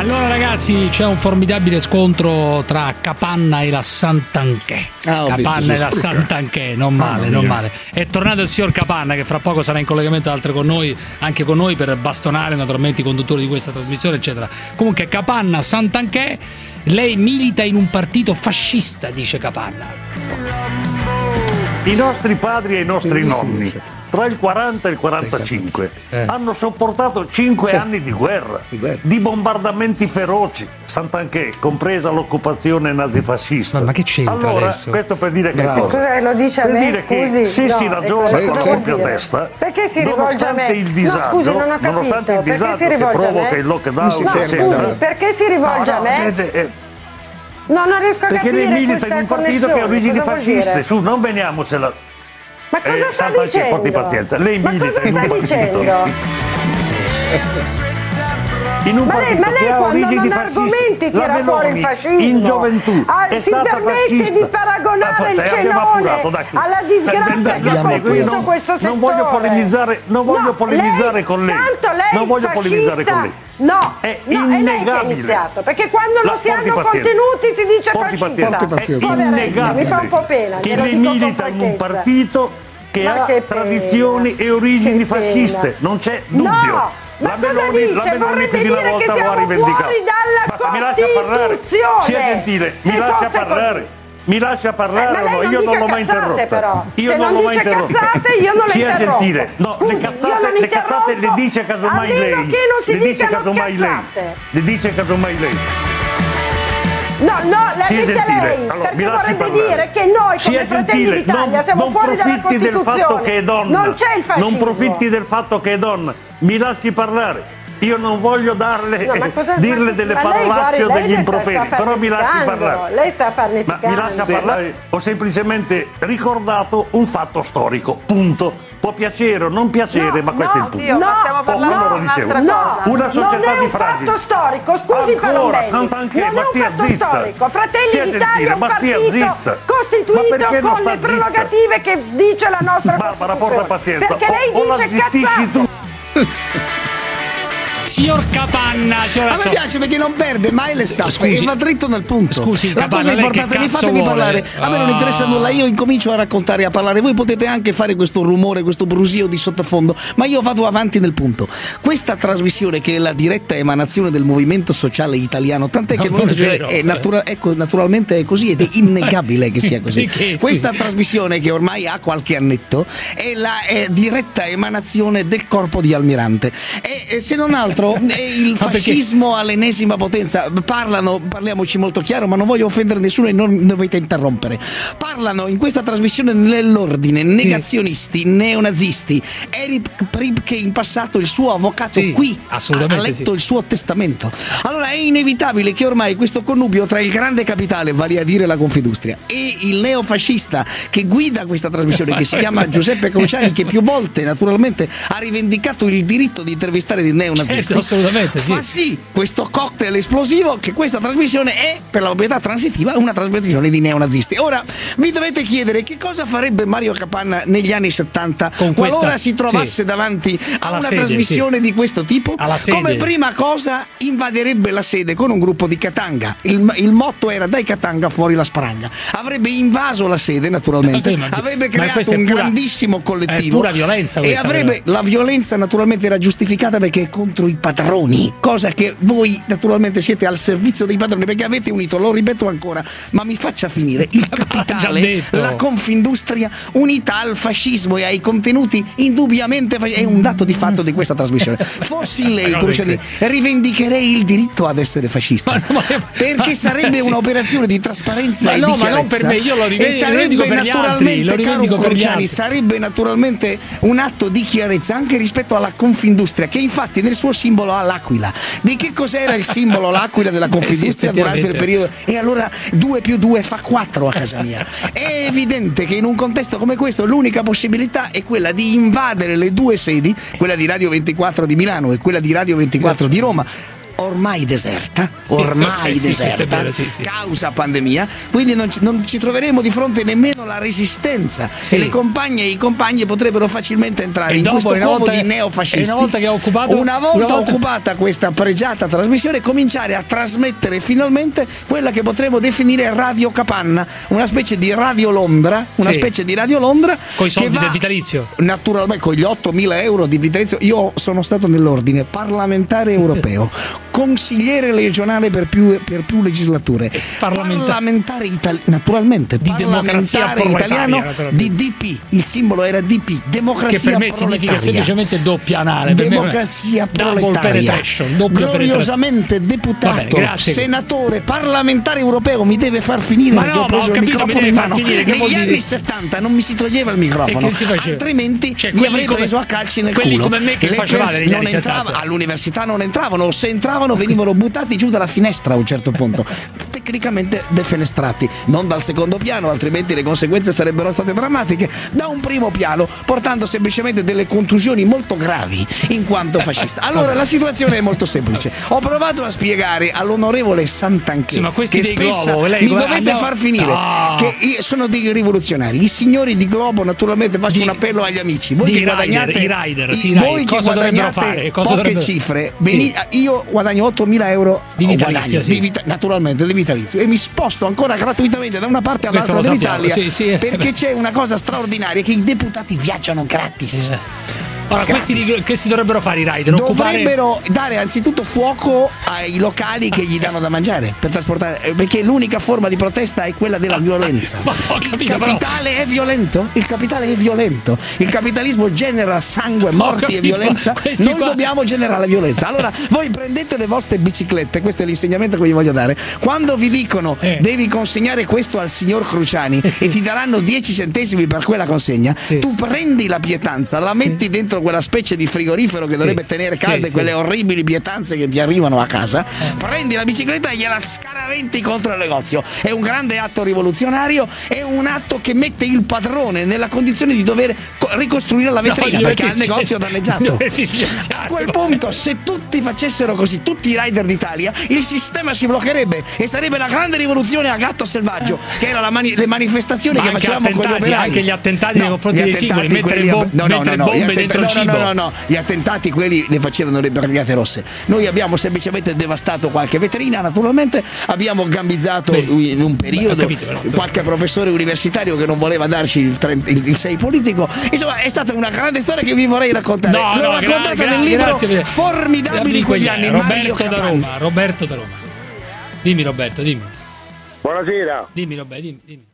Allora ragazzi c'è un formidabile scontro tra Capanna e la Sant'Anché. Ah, Capanna e la. Sant'Anché, non male, non male. È tornato il signor Capanna che fra poco sarà in collegamento altre con noi, anche con noi per bastonare naturalmente i conduttori di questa trasmissione, eccetera. Comunque Capanna, Sant'Anché, lei milita in un partito fascista, dice Capanna. I nostri padri e i nostri Sì, sì, nonni, sì. Tra il 40 e il 45, Eh. hanno sopportato 5 Sì. anni di guerra, Di guerra. di bombardamenti feroci, Sant'Anché, compresa l'occupazione nazifascista. Ma- ma che c'entra Allora, adesso? questo per dire che Bravo. cosa? Cosa lo dice a Per me? dire che Scusi. sì, no, sì, è ragione, quello con la vuol propria testa. Perché si rivolge a me? il disagio, no, scusi, non ho capito. nonostante il perché disagio si che rivolge a provoca il lockdown, si No, scusi, perché si rivolge No, a me? eh, eh, No, non riesco a perché capire lei milita in un partito che ha origini fasciste, su, non veniamocela. Ma cosa Eh, sta dicendo? porti pazienza. Lei ma milita cosa in un partito. dicendo? In un Ma lei, ma che lei quando non argomenti tira fuori il fascismo. In gioventù Ah, è si permette fascista. di paragonare il Eh, cenone alla disgrazia che ha colpito appurato. questo settore. Non voglio polemizzare, non voglio No, polemizzare lei- con lei. Tanto lei Non voglio fascista, polemizzare con lei. No, È no, è lei che ha innegabile. iniziato, perché quando non si hanno pazienza. contenuti si dice Porti fascista. pazienza. Porti pazienza. È innegabile mi fa un po' pena. che lei milita in un partito che Ma ha che pena. tradizioni e origini Che pena. fasciste, non c'è dubbio. No, ma la cosa Meloni, dice? la Meloni più di una volta lo ha rivendicato. Basta, mi lascia parlare. Sia gentile, Se mi lascia parlare. così. Mi lascia parlare Eh, ma no? non Io non l'ho mai interrotta. però. Io Se non non l'ho mai dice interrotta. cazzate, io non le Sia interrompo. gentile. No, Scusi, le cazzate, le cazzate le dice casomai lei. che non si le dice casomai lei. Le dice casomai lei. No, no, la gentile. lei, Allora, perché vorrebbe parlare. dire che noi Sia come Fratelli gentile, d'Italia non, siamo non fuori dalla profitti del Costituzione. fatto che è donna. Non c'è il fascismo. Non profitti del fatto che è donna. Mi lasci parlare. Io non voglio darle, No, ma cosa- dirle ma- delle ma parolacce o degli improperi, però mi lasci parlare. Lei sta Ma farneticando. mi lascia parlare, ho semplicemente ricordato un fatto storico, punto. Può piacere o non piacere, ma questo è il punto. Dio, ma stiamo parlando allora di un'altra dicevo, cosa. No, Una società non è di un fragili. fatto storico, scusi Ancora. Sant'Anché, non ma è un stia fatto zitta. storico. Fratelli d'Italia è un ma partito zitta. costituito Ma con le zitta? prerogative che dice la nostra Barbara, Costituzione. porta pazienza. Perché O- lei o la dice zittisci cazzate. tu. Signor Capanna, cioè, A me piace perché non perde mai le staffe e va dritto nel punto. Scusi, la Capanna, cosa importante, mi fatemi vuole? parlare. A me non interessa nulla, io incomincio a raccontare e a parlare. Voi potete anche fare questo rumore, questo brusio di sottofondo, ma io vado avanti nel punto. Questa trasmissione, che è la diretta emanazione del movimento sociale italiano, tant'è che il movimento non è sociale vero. è natura- ecco, naturalmente è così ed è innegabile che sia così. Perché? Questa trasmissione, che ormai ha qualche annetto, è la è diretta emanazione del corpo di Almirante. E, e se non altro è il fascismo all'ennesima potenza. Parlano, parliamoci molto chiaro, ma non voglio offendere nessuno e non dovete interrompere. Parlano in questa trasmissione nell'ordine negazionisti, neonazisti. Eric Pribke in passato il suo avvocato Sì, qui ha letto sì. il suo testamento. Allora è inevitabile che ormai questo connubio tra il grande capitale, vale a dire la Confindustria, e il neofascista che guida questa trasmissione, che si chiama Giuseppe Cruciani, che più volte naturalmente ha rivendicato il diritto di intervistare dei neonazisti, Certo, assolutamente, sì. fa sì questo cocktail esplosivo che questa trasmissione è, per la proprietà transitiva, una trasmissione di neonazisti. Ora vi dovete chiedere che cosa farebbe Mario Capanna negli anni 70 Con qualora questa- si trovasse sì. davanti a Alla una sedia, trasmissione sì. di questo tipo. Come prima cosa invaderebbe la sede con un gruppo di Katanga. Il, il motto era dai Katanga fuori la spranga. Avrebbe invaso la sede naturalmente, ma- avrebbe ma creato un pura- grandissimo collettivo. è pura violenza e avrebbe la violenza naturalmente era giustificata perché è contro i padroni, cosa che voi naturalmente siete al servizio dei padroni perché avete unito, lo ripeto ancora, ma mi faccia finire il capitale, la confindustria unita al fascismo e ai contenuti indubbiamente è un dato di fatto di questa trasmissione. Fossi lei, Cruciani, rivendicherei il diritto ad essere fascista. Ma ma- perché sarebbe sì. un'operazione di trasparenza Ma e no, di ma non chiarezza. per me, io lo riven- e lo sarebbe rivendico altri, naturalmente, lo caro rivendico Cruciani, altri. sarebbe naturalmente un atto di chiarezza anche rispetto alla Confindustria, che infatti nel suo simbolo ha l'aquila. Di che cos'era il simbolo l'aquila della Confindustria sì, durante il periodo? E allora 2 più 2 fa 4 a casa mia. È evidente che in un contesto come questo l'unica possibilità è quella di invadere le due sedi, quella di Radio 24 di Milano e quella di Radio 24 di Roma ormai deserta, ormai Sì, è deserta, vero, sì, sì. causa pandemia, quindi non ci, non ci troveremo di fronte nemmeno la resistenza Sì. e le compagne e i compagni potrebbero facilmente entrare E in dopo, questo covo di neofascisti. una volta occupato- Una volta una volta- occupata questa pregiata trasmissione, cominciare a trasmettere finalmente quella che potremmo definire Radio Capanna, una specie di Radio Londra, una Sì. specie di Radio Londra Coi che soldi va- del vitalizio. Naturalmente con gli 8.000 euro di vitalizio io sono stato nell'ordine parlamentare europeo, consigliere regionale per più, per più legislature, Parlamenta- parlamentare italiano, naturalmente, Di parlamentare italiano di DP, il simbolo era DP, Che democrazia per me significa proletaria. semplicemente doppia anale. me- Democrazia Double proletaria gloriosamente deputato bene, grazie. senatore parlamentare europeo mi deve far finire Ma perché no, ho preso ho il capito, mi microfono in mano finire, che negli dire? anni 70 non mi si toglieva il microfono che altrimenti Cioè, mi avrei come- preso a calci nel quelli culo come me che negli non anni entrava 70. all'università non entravano o se entravano venivano buttati giù dalla finestra a un certo punto tecnicamente defenestrati. Non dal secondo piano altrimenti le conseguenze sarebbero state drammatiche. Da un primo piano portando semplicemente delle contusioni molto gravi in quanto fascista. Allora la situazione è molto semplice. Ho provato a spiegare all'onorevole Santanché Sì, ma che dei spessa Globo, lei mi come- dovete far finire No. che sono dei rivoluzionari. I signori di Globo naturalmente faccio Di- un appello agli amici. Voi che guadagnate rider, i rider, i- sì, i voi rider, che cosa guadagnate poche dovrebbero- cifre Sì. veni- io guadagno 8.000 euro Di vitalizio, guadagno, sì. di vita- naturalmente di vitalizio e mi sposto ancora gratuitamente da una parte all'altra dell'Italia sì, sì, perché c'è una cosa straordinaria che i deputati viaggiano gratis Eh. Ora, questi, si dovrebbero fare i rider? Occupare... Dovrebbero dare anzitutto fuoco ai locali che gli danno da mangiare per trasportare, eh, perché l'unica forma di protesta è quella della violenza. Ma ho Il capito, però- capitale è violento? Il capitale è violento. Il capitalismo genera sangue, morti e capito, violenza. questi Noi qua- dobbiamo generare la violenza. Allora, voi prendete le vostre biciclette, questo è l'insegnamento che vi voglio dare. Quando vi dicono Eh. devi consegnare questo al signor Cruciani sì. e ti daranno 10 centesimi per quella consegna, Sì. tu prendi la pietanza, la metti dentro quella specie di frigorifero che dovrebbe tenere Sì, calde sì. quelle orribili pietanze che ti arrivano a casa, prendi la bicicletta e gliela scaraventi contro il negozio. È un grande atto rivoluzionario, è un atto che mette il padrone nella condizione di dover co- ricostruire la vetrina No, perché ha il negozio danneggiato. A quel punto, se tutti facessero così, tutti i rider d'Italia, il sistema si bloccherebbe e sarebbe la grande rivoluzione a gatto selvaggio, che era mani- le manifestazioni Ma che facevamo con gli operai. anche gli attentati nei confronti dei singoli, mettere bom- no, no, mettere no, no, bombe dentro il no, no, cibo. no, no, gli attentati quelli li facevano le brigate rosse. Noi abbiamo semplicemente devastato qualche vetrina, naturalmente, abbiamo gambizzato Beh, in un periodo capito, però, qualche professore universitario che non voleva darci il, 30 il 6 politico. Insomma, è stata una grande storia che vi vorrei raccontare. No, L'ho no, raccontata gra- nel libro grazie. Formidabili Di quegli anni. Mario Roberto da. Roma, Roberto da Roma. Dimmi Roberto, dimmi. Buonasera, Dimmi Roberto, dimmi, dimmi.